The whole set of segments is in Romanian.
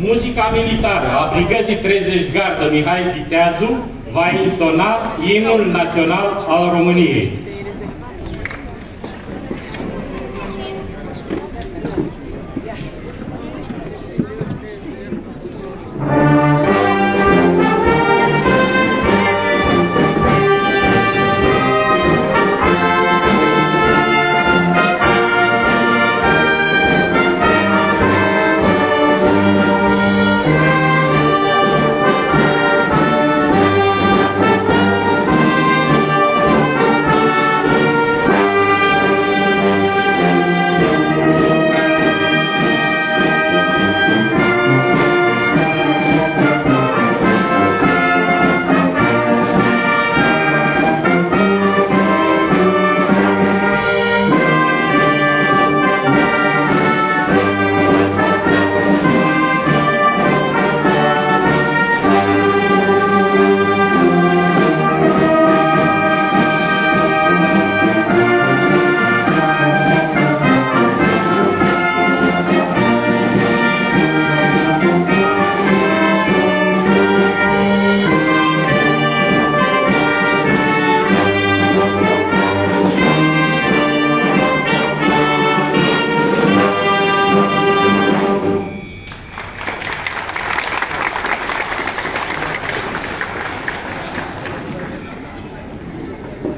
Muzica militară a Brigăzii 30 Gardă Mihai Viteazu va intona imnul național al României.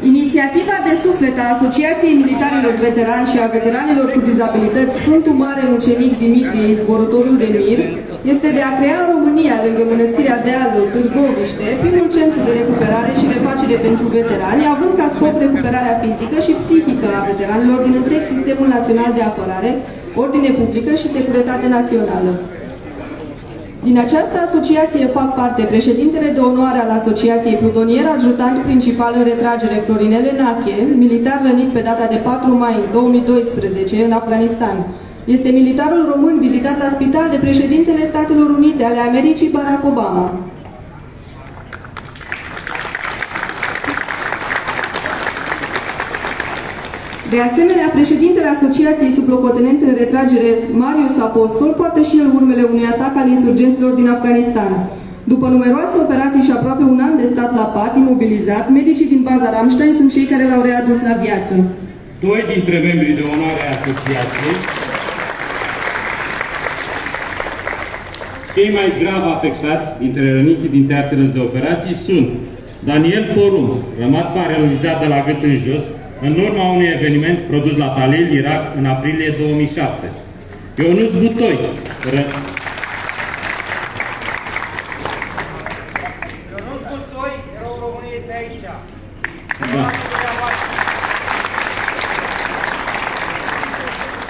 Inițiativa de suflet a Asociației Militarilor Veterani și a Veteranilor cu Dizabilități Sfântul Mare Mucenic Dimitrie, izvorătorul de mir, este de a crea în România, lângă Mănăstirea Dealul Târgoviște, primul centru de recuperare și refacere pentru veterani, având ca scop recuperarea fizică și psihică a veteranilor din întreg Sistemul Național de Apărare, Ordine Publică și Securitate Națională. Din această asociație fac parte președintele de onoare al asociației plutonier, ajutant principal în retragere Florinele Nache, militar rănit pe data de 4 mai 2012 în Afganistan. Este militarul român vizitat la spital de președintele Statelor Unite ale Americii Barack Obama. De asemenea, președintele Asociației Sublocotenente în retragere, Marius Apostol, poartă și el urmele unui atac al insurgenților din Afganistan. După numeroase operații și aproape un an de stat la pat, imobilizat, medicii din baza Ramstein sunt cei care l-au readus la viață. Doi dintre membrii de onoare a asociației, cei mai grav afectați dintre răniții din teatrele de operații sunt Daniel Porum, rămas paralizat de la gât în jos, în urma unui eveniment produs la Talil, Irak, în aprilie 2007. Ionuț Butoi, ră... Ionuț Butoi, erou României, este aici. Da.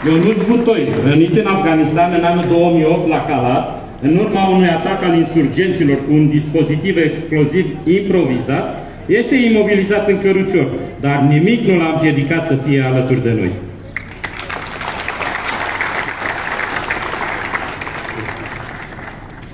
Ionuț Butoi, rănit în Afganistan în anul 2008 la Calat, în urma unui atac al insurgenților cu un dispozitiv exploziv improvizat, este imobilizat în cărucior, dar nimic nu l-a împiedicat să fie alături de noi.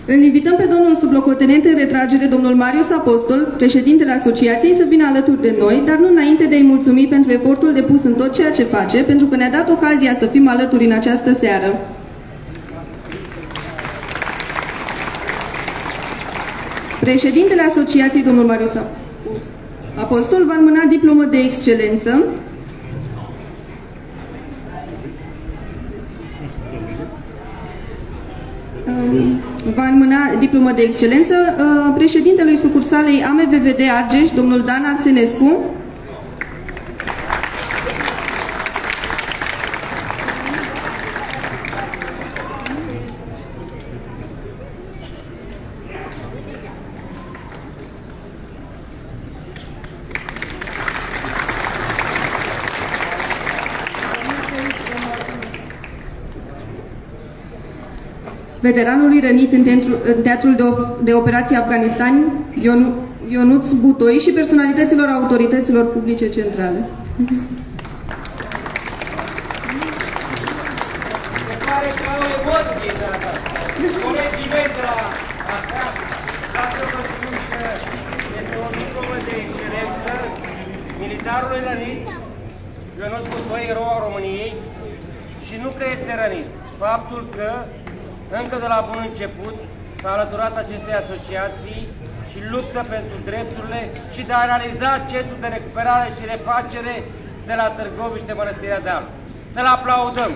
Îl invităm pe domnul sublocotenent în retragere, domnul Marius Apostol, președintele asociației, să vină alături de noi, dar nu înainte de a-i mulțumi pentru efortul depus în tot ceea ce face, pentru că ne-a dat ocazia să fim alături în această seară. Președintele asociației, domnul Marius Apostol, va înmâna diplomă de excelență. Um, va înmâna diplomă de excelență uh, președintelui sucursalei AMVVD Argeș, domnul Dan Arsenescu, veteranului rănit în, teatru, în teatrul de, of, de operații Afganistan, Ionu, Ionuț Butoi și personalităților autorităților publice centrale. Se pare că au emoții de asta. Colegii mei de la Dacă vă spun că este o diplomă de excelență militarului rănit, Ionuț Butoi, erou al României, și nu că este rănit. Faptul că încă de la bun început, s-a alăturat acestei asociații și luptă pentru drepturile și de a realiza centrul de recuperare și refacere de la Târgoviște Mănăstirea Deal. Să-l aplaudăm!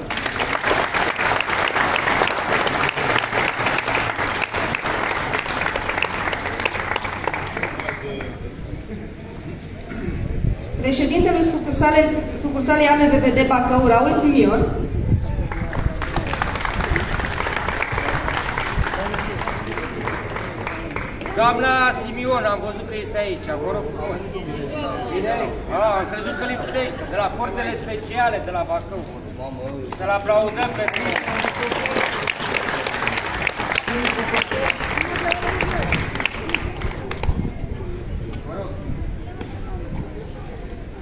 Președintele sucursale, sucursalei AMVPD Bacău, Raul Simion, Doamna Simion, am văzut că este aici, vă rog frumos. Bine? A, am crezut că lipsește, de la forțele speciale de la Bacău. Să-l aplaudăm pentru...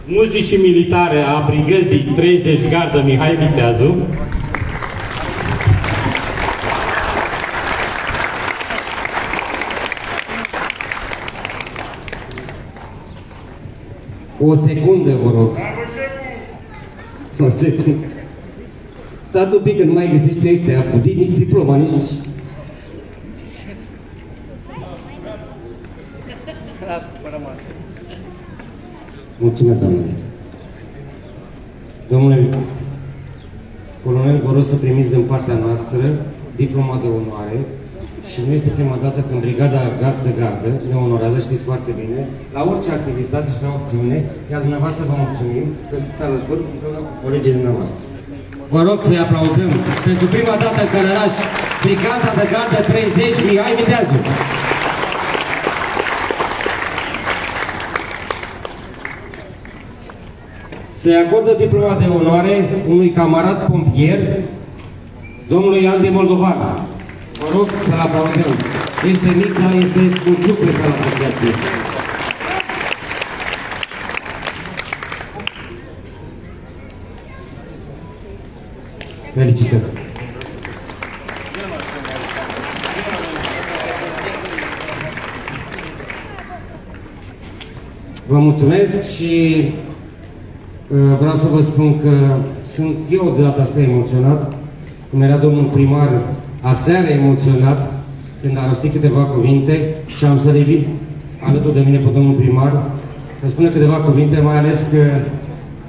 Muzicii militare a brigăzii 30 gardă Mihai Viteazu, O secundă, vă rog. O secundă. Stați un pic, că nu mai găsește ăștia, putin nici diploma, nici... Mulțumesc, doamne. Domnule colonel, vă rog să primiți din partea noastră diploma de onoare și nu este prima dată când Brigada Gard de Gardă ne onorează, știți foarte bine, la orice activitate și la opțiune, iar dumneavoastră vă mulțumim că sunteți alături împreună cu colegii dumneavoastră. Vă rog să-i aplaudăm pentru prima dată în Călăraș, Brigada de Gardă 30, Mihai Viteazu. Se acordă diploma de onoare unui camarad pompier, domnului Andy Moldovan. Vă rog să-l aplaudăm. Este mic, dar este un suflet al asociației. Felicitări! Vă mulțumesc și uh, vreau să vă spun că sunt eu de data asta emoționat, cum era domnul primar aseară emoționat când a rostit câteva cuvinte și am să revin alături de mine pe domnul primar să spună câteva cuvinte, mai ales că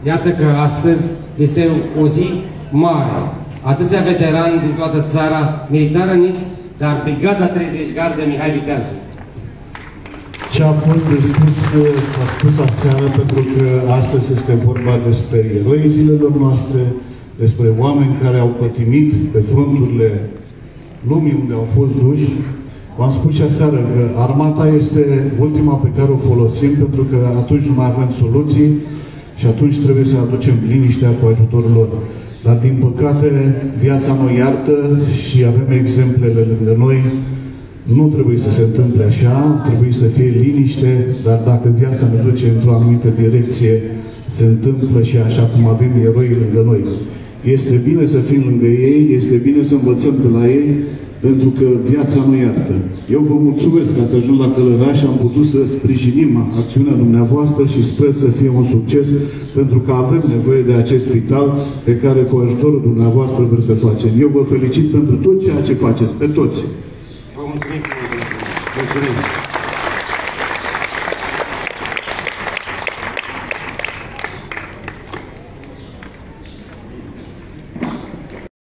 iată că astăzi este o zi mare. Atâția veterani din toată țara, militari răniți, dar Brigada 30 Gardă Mihai Viteazu. Ce a fost de spus, s-a spus aseară, pentru că astăzi este vorba despre eroii zilelor noastre, despre oameni care au pătimit pe fronturile lumii unde au fost duși. V-am spus și aseară că armata este ultima pe care o folosim, pentru că atunci nu mai avem soluții și atunci trebuie să aducem liniștea cu ajutorul lor. Dar, din păcate, viața nu iartă și avem exemplele lângă noi nu trebuie să se întâmple așa, trebuie să fie liniște, dar dacă viața ne duce într-o anumită direcție, se întâmplă și așa cum avem eroi lângă noi. Este bine să fim lângă ei, este bine să învățăm de la ei, pentru că viața nu iartă. Eu vă mulțumesc că ați ajuns la Călăraș și am putut să sprijinim acțiunea dumneavoastră și sper să fie un succes, pentru că avem nevoie de acest spital pe care cu ajutorul dumneavoastră vreți să facem. Eu vă felicit pentru tot ceea ce faceți, pe toți. Vă mulțumim frumos. Mulțumim.